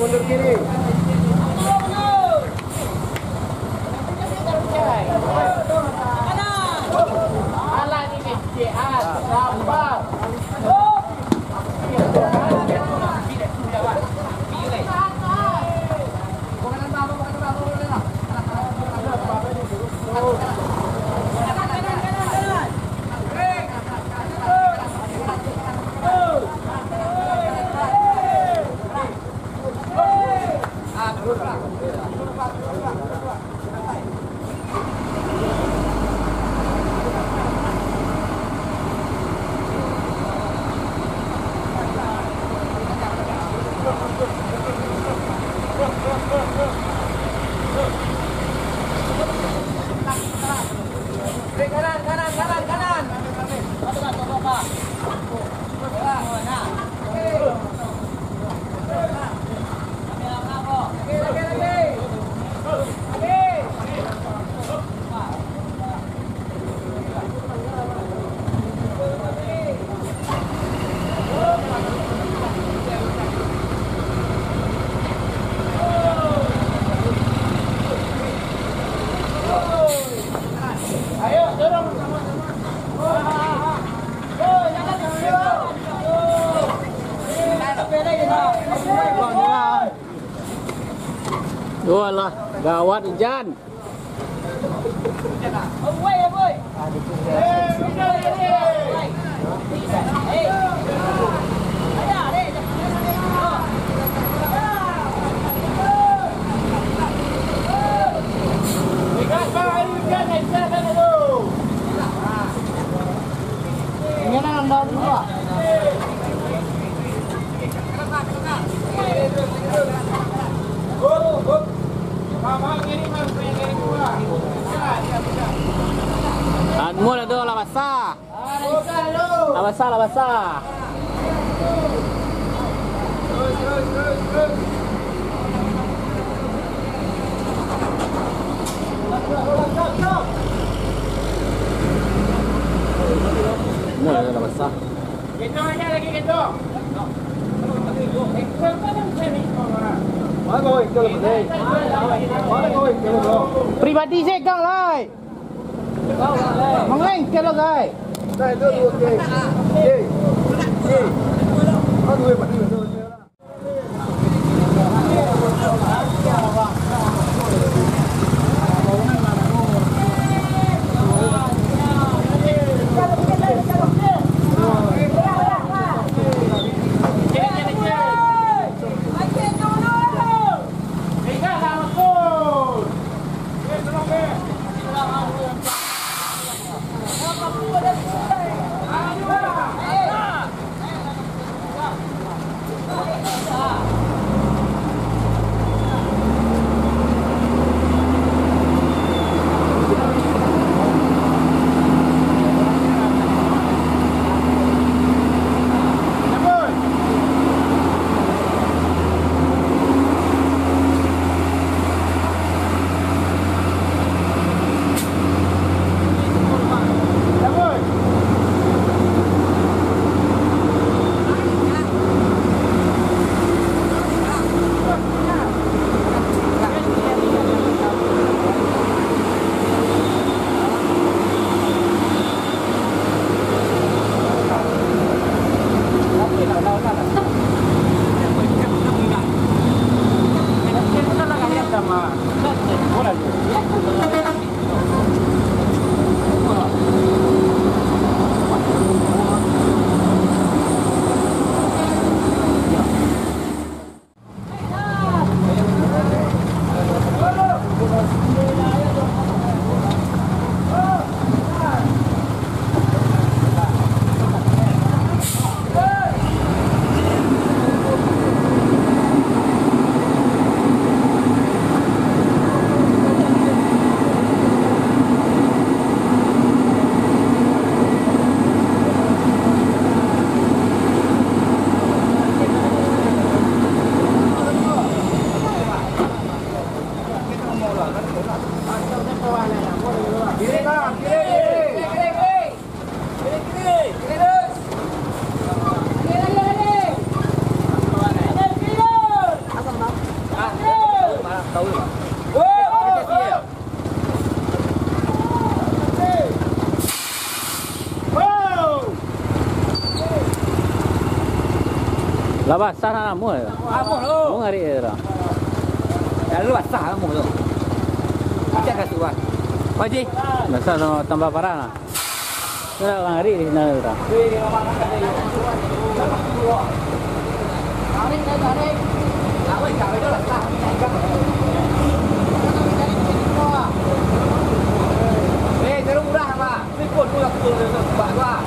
Mundur kiri, Gawat Ijan. Oh, boy, ya, boy. Eh, udah, ini. Eh. Ada, ada. Ikan, Pak, ayo ikan, naik sana sana dulu. Ini kan anda dulu, Pak. Anmu ada Pribadi saya gang lai. Hong Leng ke lo đưa Dai do ok. Ye. đưa Aduh, đưa aduh. Lah basah lah lama je. Amuh lo. Mau ngarik dia dah. Ya lu basah lah tu. Kita kasih buat. Paji. Basah sama tambah parah lah. Kita nak ngarik di sana tu dah. Tarik, tarik. Hei, terus murah apa? Ini pun murah, murah, murah, murah, murah,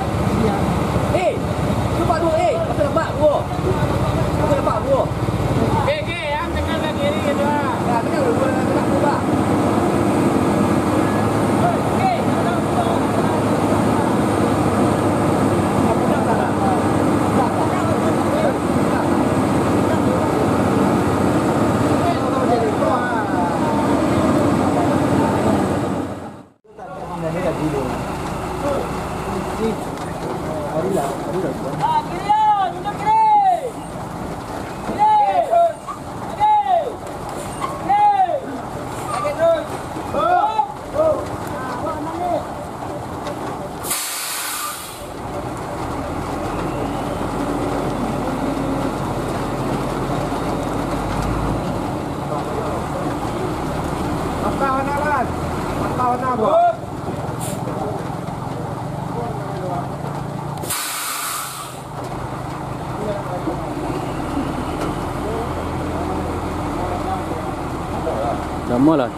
Lama lah.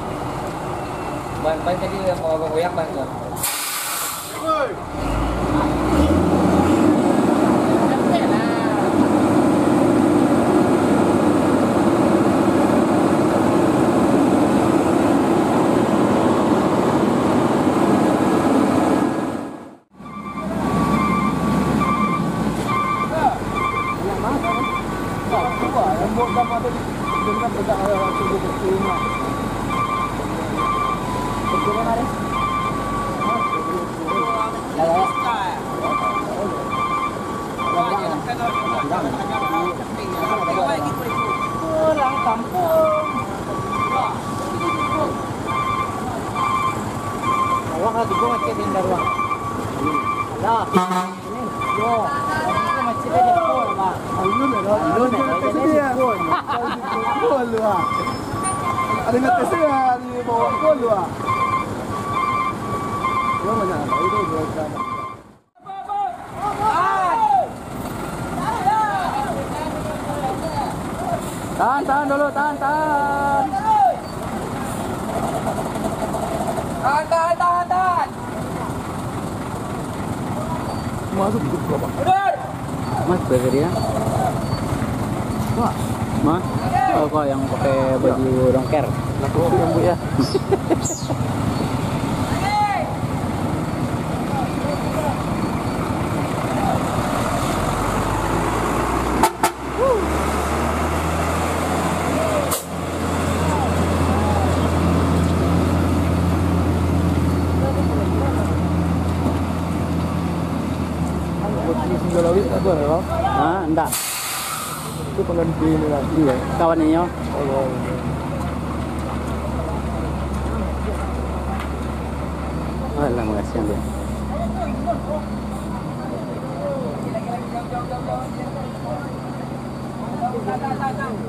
Ban ban tadi yang mau goyak ban kampung. Awak lagi gua macet di dalam. Lah. Yo. Ini macet di depan, Pak. Alun dah. Alun dah. Jadi depan. Gol lu ah. Ada nak tes ya di bawah gol lu ah. Lo mana? Itu dua jam. Tahan, tahan dulu, tahan, tahan. Tahan tahan tahan tahan. Masuk berapa? Mas, dia? Wah, Mas? Oh, kok yang pakai baju yang bu ya. Di singgah lawit ada ya? Ah, enggak. Itu pengganti ini lagi ya. Kawannya yo. Oh, Alah, makasih dia. yang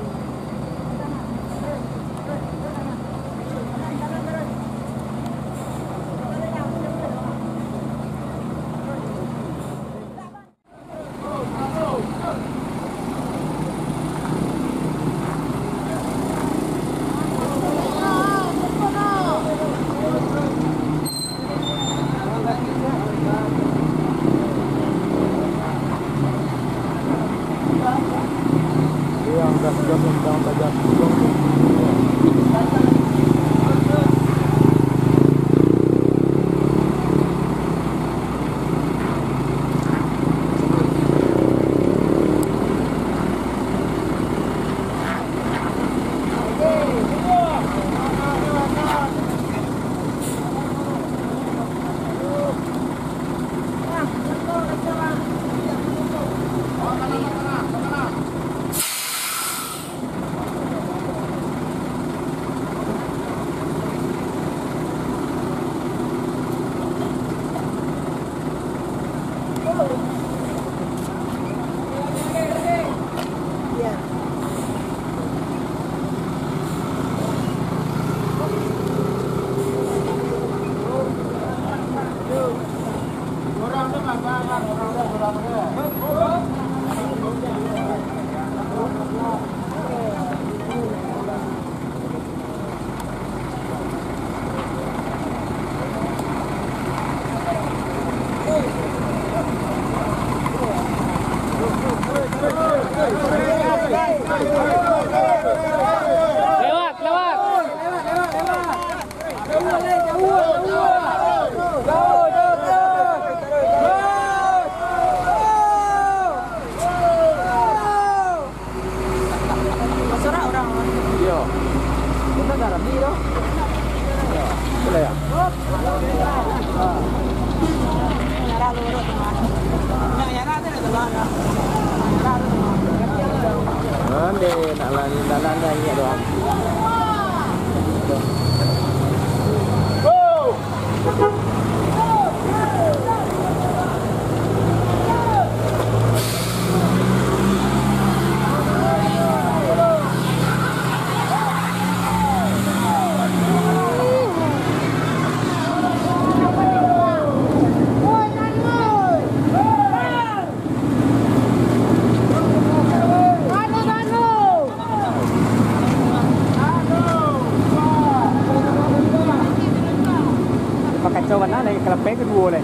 le.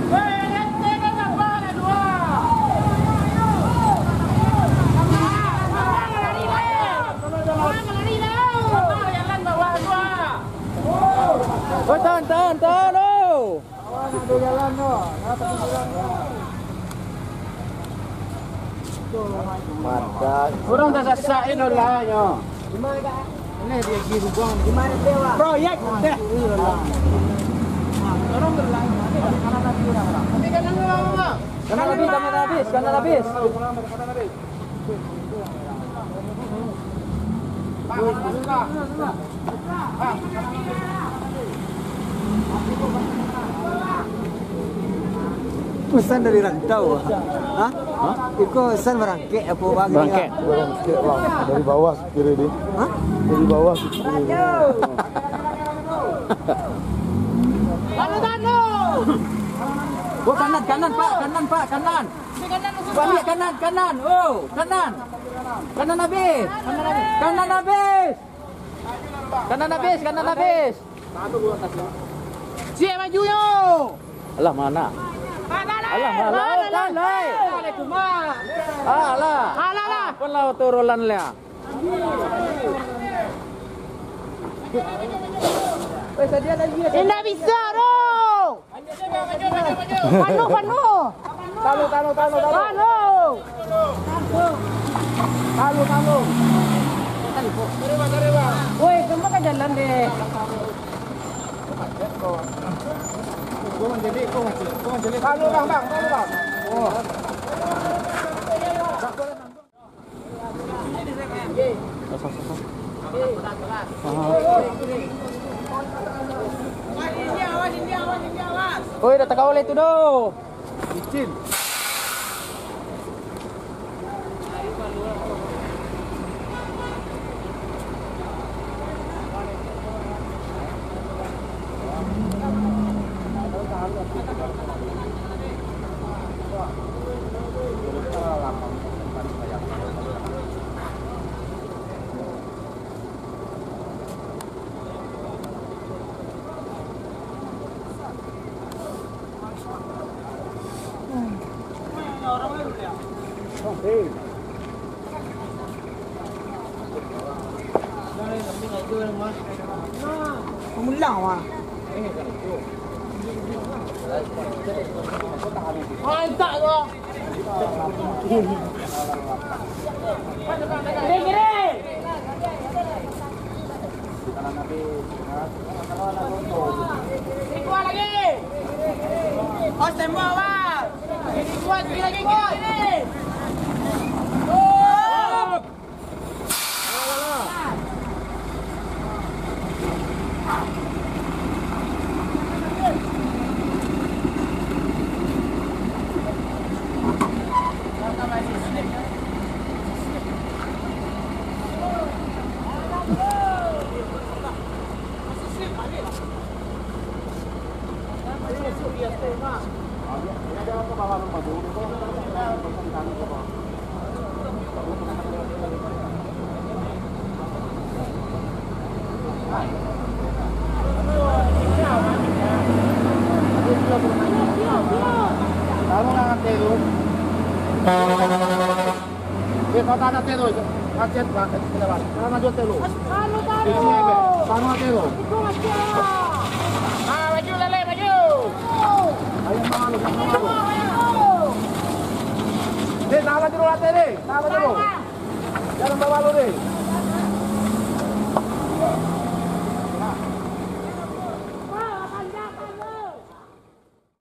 Oh, tahan, oh. Dah sasain nyo. Ini dia giru bang. Gimana dewa? Proyek deh. Orang. Kanan habis, kanan habis, kanan habis. Pesan dari rantau. Hah? Hah? Iko pesan merangkek apa bagi Merangkek. Bang. Dari bawah kiri ni. Hah? Dari bawah kiri. Oh kanan, kanan pak, kanan pak, kanan. Balik kanan, kanan. Oh, kanan. Kanan habis. Kanan habis. Kanan habis, kanan habis. Siap maju yo. Alah mana? Alah mana? Oh, kanan. Alah. Alah lah. Kalau turulan lah. Tidak bisa do. Panu panu. Talu, talu, talu, talu. Panu. Talu, talu. Woi, kamu kan jalan deh. Talu bang, bang, talu bang. Oi, dah tak oleh tu doh. Licin. Pemulang wah. Mantap tu. Kiri kiri. Kiri kuat lagi. Oh, tembak wah. Kiri kuat, kiri lagi, kiri kiri. Oh. 穿好衣服，穿好衣服。穿好内裤。你把单子带回去，把单子拿回去。拿好衣服，带好。穿好内裤。衣服穿好。啊，把衣服拿来，把衣服。哎呀，穿好，穿好。你拿好衣服拿去的，拿好衣服，拿好衣服的。